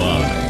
Bye.